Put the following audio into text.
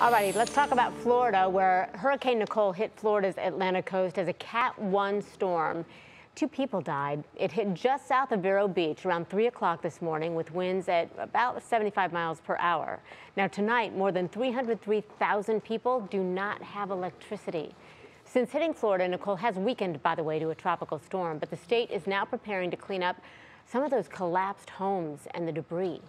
All righty, let's talk about Florida, where Hurricane Nicole hit Florida's Atlantic coast as a Cat 1 storm. Two people died. It hit just south of Vero Beach around 3 o'clock this morning with winds at about 75 miles per hour. Now, tonight, more than 303,000 people do not have electricity. Since hitting Florida, Nicole has weakened, by the way, to a tropical storm, but the state is now preparing to clean up some of those collapsed homes and the debris.